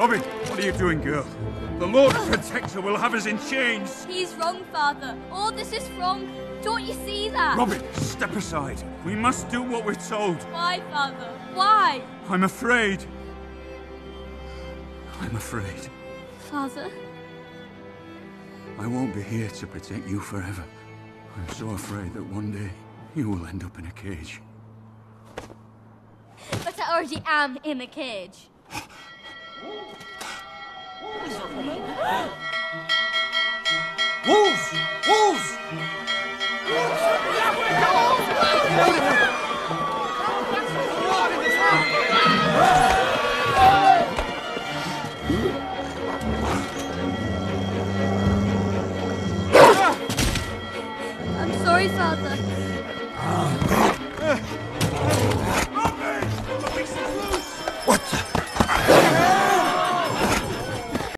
Robyn, what are you doing, girl? The Lord Protector will have us in chains. He's wrong, Father. All this is wrong. Don't you see that? Robyn, step aside. We must do what we're told. Why, Father? Why? I'm afraid. I'm afraid. Father? I won't be here to protect you forever. I'm so afraid that one day you will end up in a cage. But I already am in a cage. Wolves! Wolves! I'm sorry, Father.